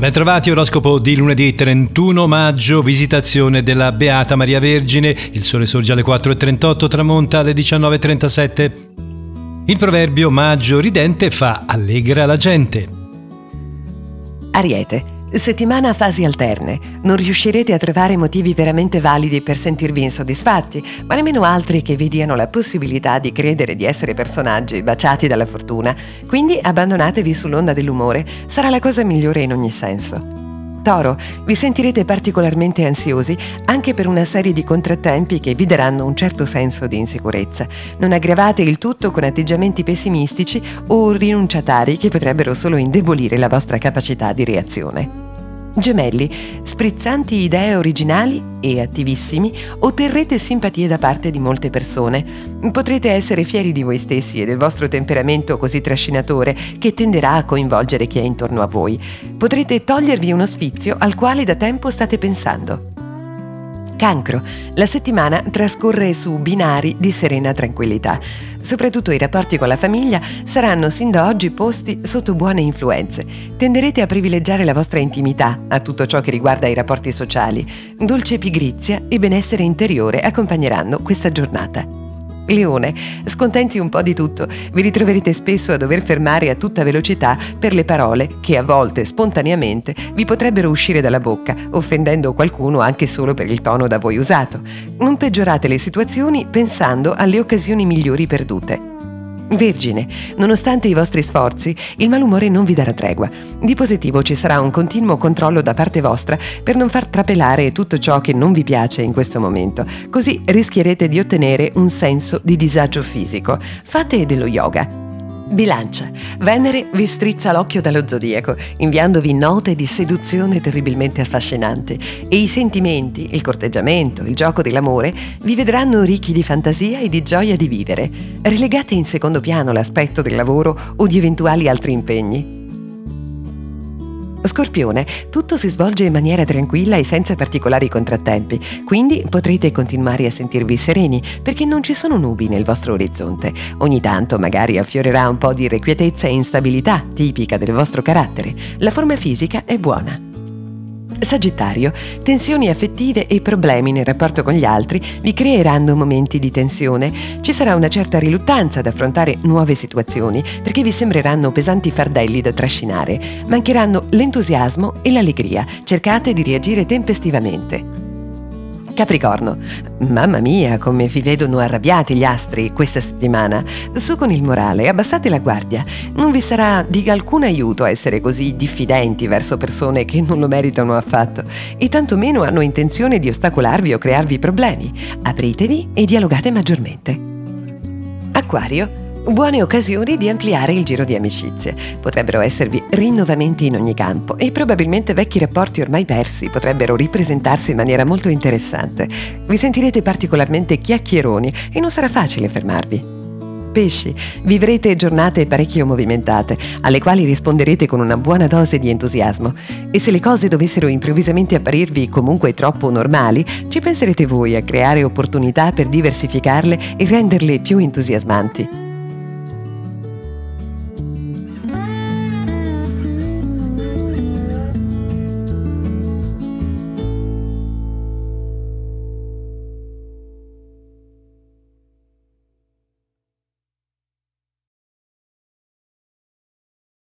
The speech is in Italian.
Bentrovati, oroscopo di lunedì 31 maggio, visitazione della Beata Maria Vergine, il sole sorge alle 4.38, tramonta alle 19.37. Il proverbio maggio ridente fa allegra la gente. Ariete. Settimana a fasi alterne. Non riuscirete a trovare motivi veramente validi per sentirvi insoddisfatti, ma nemmeno altri che vi diano la possibilità di credere di essere personaggi baciati dalla fortuna. Quindi abbandonatevi sull'onda dell'umore, sarà la cosa migliore in ogni senso. Toro, vi sentirete particolarmente ansiosi anche per una serie di contrattempi che vi daranno un certo senso di insicurezza. Non aggravate il tutto con atteggiamenti pessimistici o rinunciatari che potrebbero solo indebolire la vostra capacità di reazione. Gemelli, sprizzanti idee originali e attivissimi, otterrete simpatie da parte di molte persone. Potrete essere fieri di voi stessi e del vostro temperamento così trascinatore che tenderà a coinvolgere chi è intorno a voi. Potrete togliervi uno sfizio al quale da tempo state pensando. Cancro. La settimana trascorre su binari di serena tranquillità. Soprattutto i rapporti con la famiglia saranno sin da oggi posti sotto buone influenze. Tenderete a privilegiare la vostra intimità a tutto ciò che riguarda i rapporti sociali. Dolce pigrizia e benessere interiore accompagneranno questa giornata. Leone, scontenti un po' di tutto, vi ritroverete spesso a dover fermare a tutta velocità per le parole che a volte spontaneamente vi potrebbero uscire dalla bocca, offendendo qualcuno anche solo per il tono da voi usato. Non peggiorate le situazioni pensando alle occasioni migliori perdute. Vergine, nonostante i vostri sforzi, il malumore non vi darà tregua. Di positivo ci sarà un continuo controllo da parte vostra per non far trapelare tutto ciò che non vi piace in questo momento, così rischierete di ottenere un senso di disagio fisico. Fate dello yoga. Bilancia. Venere vi strizza l'occhio dallo zodiaco, inviandovi note di seduzione terribilmente affascinanti. E i sentimenti, il corteggiamento, il gioco dell'amore vi vedranno ricchi di fantasia e di gioia di vivere. Relegate in secondo piano l'aspetto del lavoro o di eventuali altri impegni. Scorpione, tutto si svolge in maniera tranquilla e senza particolari contrattempi, quindi potrete continuare a sentirvi sereni perché non ci sono nubi nel vostro orizzonte. Ogni tanto magari affiorerà un po' di irrequietezza e instabilità tipica del vostro carattere. La forma fisica è buona. Sagittario, tensioni affettive e problemi nel rapporto con gli altri vi creeranno momenti di tensione. Ci sarà una certa riluttanza ad affrontare nuove situazioni perché vi sembreranno pesanti fardelli da trascinare. Mancheranno l'entusiasmo e l'allegria. Cercate di reagire tempestivamente. Capricorno, mamma mia come vi vedono arrabbiati gli astri questa settimana. Su con il morale, abbassate la guardia. Non vi sarà di alcun aiuto essere così diffidenti verso persone che non lo meritano affatto e tantomeno hanno intenzione di ostacolarvi o crearvi problemi. Apritevi e dialogate maggiormente. Acquario, Buone occasioni di ampliare il giro di amicizie. Potrebbero esservi rinnovamenti in ogni campo e probabilmente vecchi rapporti ormai persi potrebbero ripresentarsi in maniera molto interessante. Vi sentirete particolarmente chiacchieroni e non sarà facile fermarvi. Pesci, vivrete giornate parecchio movimentate, alle quali risponderete con una buona dose di entusiasmo. E se le cose dovessero improvvisamente apparirvi comunque troppo normali, ci penserete voi a creare opportunità per diversificarle e renderle più entusiasmanti.